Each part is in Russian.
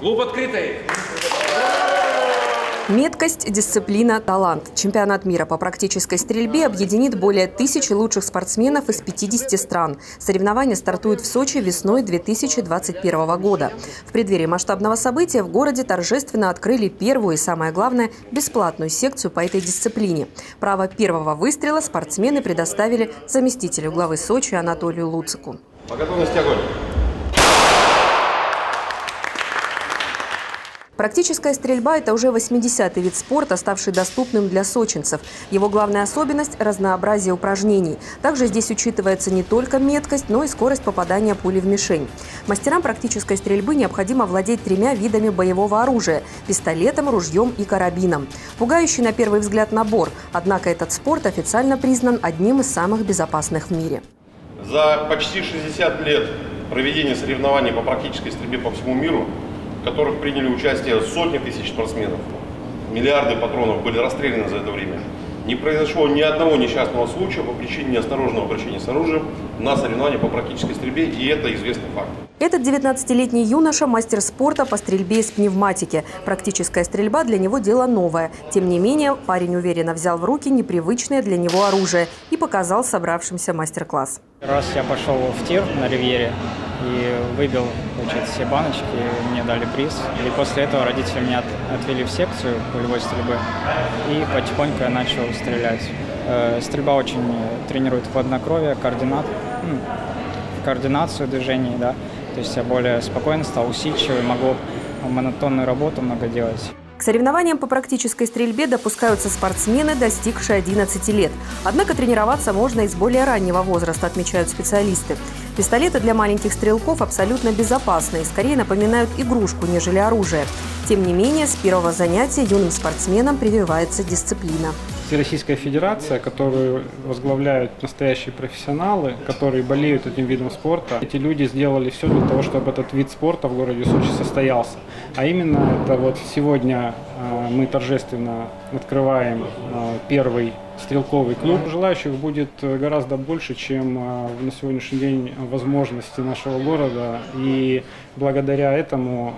Клуб открытый. Меткость, дисциплина, талант. Чемпионат мира по практической стрельбе объединит более тысячи лучших спортсменов из 50 стран. Соревнования стартуют в Сочи весной 2021 года. В преддверии масштабного события в городе торжественно открыли первую и, самое главное, бесплатную секцию по этой дисциплине. Право первого выстрела спортсмены предоставили заместителю главы Сочи Анатолию Луцику. По готовности огонь. Практическая стрельба – это уже 80-й вид спорта, ставший доступным для сочинцев. Его главная особенность – разнообразие упражнений. Также здесь учитывается не только меткость, но и скорость попадания пули в мишень. Мастерам практической стрельбы необходимо владеть тремя видами боевого оружия – пистолетом, ружьем и карабином. Пугающий на первый взгляд набор, однако этот спорт официально признан одним из самых безопасных в мире. За почти 60 лет проведения соревнований по практической стрельбе по всему миру в которых приняли участие сотни тысяч спортсменов. Миллиарды патронов были расстреляны за это время. Не произошло ни одного несчастного случая по причине неосторожного обращения с оружием на соревнования по практической стрельбе, и это известный факт. Этот 19-летний юноша – мастер спорта по стрельбе из пневматики. Практическая стрельба для него – дело новое. Тем не менее, парень уверенно взял в руки непривычное для него оружие и показал собравшимся мастер-класс. Раз я пошел в тир на Ривьере и выбил получается, все баночки, мне дали приз. И после этого родители меня отвели в секцию полевой стрельбы, и потихоньку я начал стрелять. Э, стрельба очень тренирует хладнокровие, координат, ну, координацию движений, да. То есть я более спокойно стал, усидчивый, могу монотонную работу много делать. К соревнованиям по практической стрельбе допускаются спортсмены, достигшие 11 лет. Однако тренироваться можно и с более раннего возраста, отмечают специалисты. Пистолеты для маленьких стрелков абсолютно безопасны и скорее напоминают игрушку, нежели оружие. Тем не менее, с первого занятия юным спортсменам прививается дисциплина. Всероссийская федерация, которую возглавляют настоящие профессионалы, которые болеют этим видом спорта. Эти люди сделали все для того, чтобы этот вид спорта в городе Сочи состоялся. А именно это вот сегодня э, мы торжественно открываем э, первый стрелковый клуб. Желающих будет гораздо больше, чем э, на сегодняшний день возможности нашего города. И благодаря этому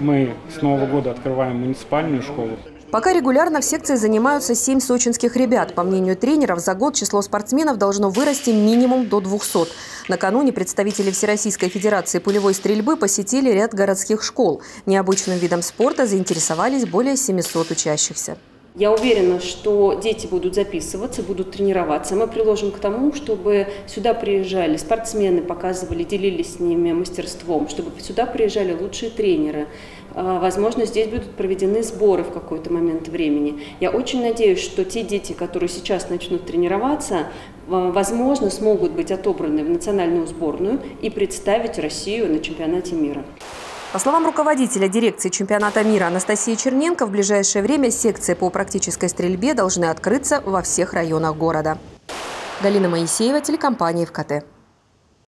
мы с Нового года открываем муниципальную школу. Пока регулярно в секции занимаются семь сочинских ребят. По мнению тренеров, за год число спортсменов должно вырасти минимум до 200. Накануне представители Всероссийской Федерации пулевой стрельбы посетили ряд городских школ. Необычным видом спорта заинтересовались более 700 учащихся. Я уверена, что дети будут записываться, будут тренироваться. Мы приложим к тому, чтобы сюда приезжали спортсмены, показывали, делились с ними мастерством, чтобы сюда приезжали лучшие тренеры. А, возможно, здесь будут проведены сборы в какой-то момент времени. Я очень надеюсь, что те дети, которые сейчас начнут тренироваться, возможно, смогут быть отобраны в национальную сборную и представить Россию на чемпионате мира. По словам руководителя дирекции чемпионата мира Анастасии Черненко, в ближайшее время секции по практической стрельбе должны открыться во всех районах города. Галина Моисеева, телекомпания ВКТ.